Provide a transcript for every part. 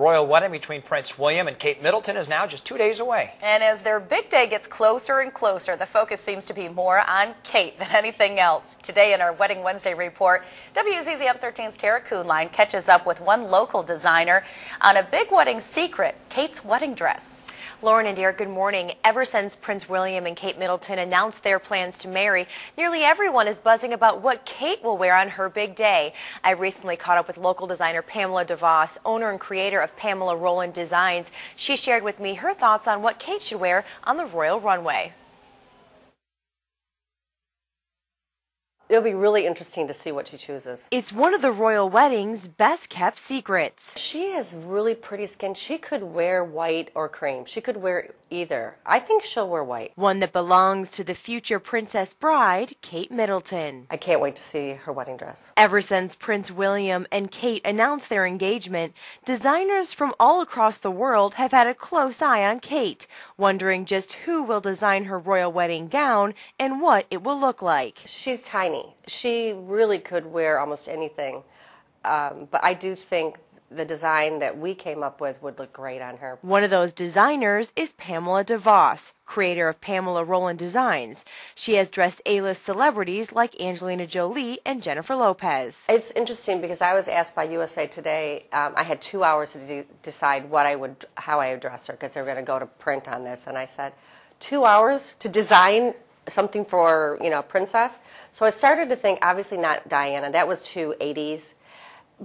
Royal wedding between Prince William and Kate Middleton is now just two days away. And as their big day gets closer and closer, the focus seems to be more on Kate than anything else. Today in our Wedding Wednesday report, WZZM 13's Tara Kuhnlein catches up with one local designer on a big wedding secret, Kate's wedding dress. Lauren and Derek, good morning. Ever since Prince William and Kate Middleton announced their plans to marry, nearly everyone is buzzing about what Kate will wear on her big day. I recently caught up with local designer Pamella DeVos, owner and creator of Pamella Roland Designs. She shared with me her thoughts on what Kate should wear on the royal runway. It'll be really interesting to see what she chooses. It's one of the royal wedding's best kept secrets. She has really pretty skin. She could wear white or cream. She could wear either. I think she'll wear white. One that belongs to the future princess bride, Kate Middleton. I can't wait to see her wedding dress. Ever since Prince William and Kate announced their engagement, designers from all across the world have had a close eye on Kate, wondering just who will design her royal wedding gown and what it will look like. She's tiny. She really could wear almost anything. Um, but I do think the design that we came up with would look great on her. One of those designers is Pamella DeVos, creator of Pamella Roland Designs. She has dressed A-list celebrities like Angelina Jolie and Jennifer Lopez. It's interesting because I was asked by USA Today. Um, I had two hours to de- decide what I would, how I would dress her because they're going to go to print on this, and I said, two hours to design something for you know princess. So I started to think, obviously not Diana. That was too 80s.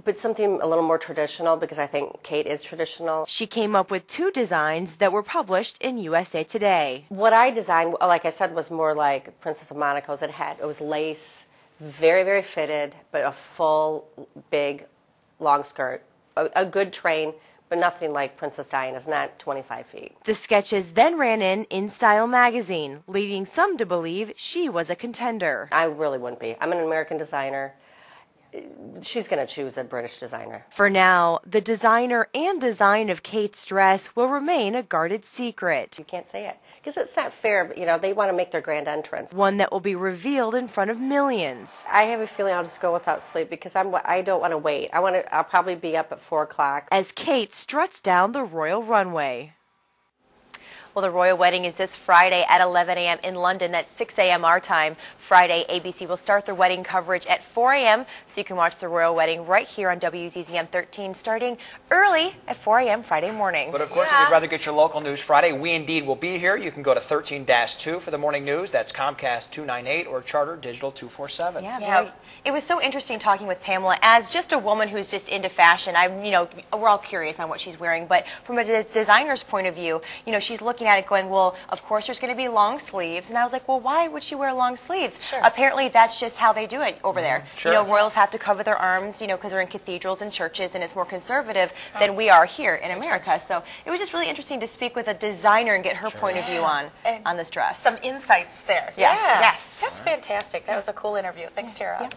But something a little more traditional because I think Kate is traditional. She came up with two designs that were published in USA Today. What I designed, like I said, was more like Princess of Monaco's. It had it was lace, very very fitted, but a full big long skirt, a, a good train, but nothing like Princess Diana's, not 25 feet. The sketches then ran in In Style magazine, leading some to believe she was a contender. I really wouldn't be. I'm an American designer she's going to choose a British designer. For now, the designer and design of Kate's dress will remain a guarded secret. You can't say it because it's not fair. You know, they want to make their grand entrance. One that will be revealed in front of millions. I have a feeling I'll just go without sleep because I'm. I don't want to wait. I want to. I'll probably be up at four o'clock as Kate struts down the royal runway. Well, the royal wedding is this Friday at 11 a.m. in London. That's 6 a.m. our time. Friday, ABC will start their wedding coverage at 4 a.m. So you can watch the royal wedding right here on WZZM 13 starting early at 4 a.m. Friday morning. But of course, yeah. if you'd rather get your local news Friday, we indeed will be here. You can go to 13-2 for the morning news. That's Comcast 298 or Charter Digital 247. Yeah, yeah. It was so interesting talking with Pamella as just a woman who's just into fashion. I, you know, we're all curious on what she's wearing, but from a designer's point of view, you know, she's looking looking at it going, well, of course there's going to be long sleeves. And I was like, well, why would she wear long sleeves? Sure. Apparently that's just how they do it over there. Mm-hmm. Sure. You know, royals have to cover their arms, you know, because they're in cathedrals and churches and it's more conservative oh. than we are here in America. So it was just really interesting to speak with a designer and get her sure. point of view on, on this dress. Some insights there. Yes. Yeah. Yes. That's fantastic. That was a cool interview. Thanks, Tara. Yeah.